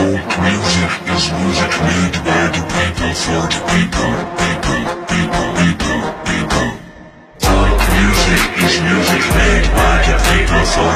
Music is music made by the people for the people, people, people, people, people. Folk music is music made by the people for